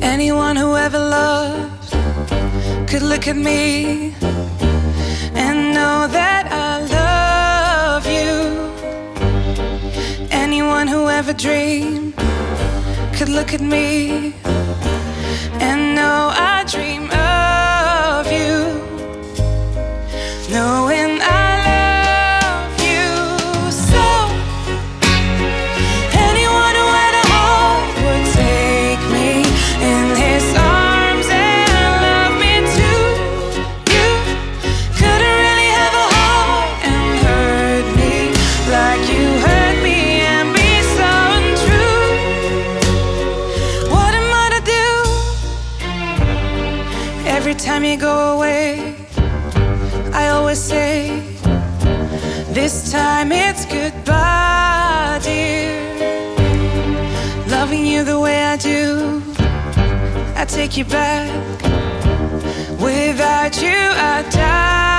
Anyone who ever loved could look at me and know that I love you. Anyone who ever dreamed could look at me and know I dream time you go away, I always say, This time it's goodbye, dear. Loving you the way I do, I take you back. Without you, I die.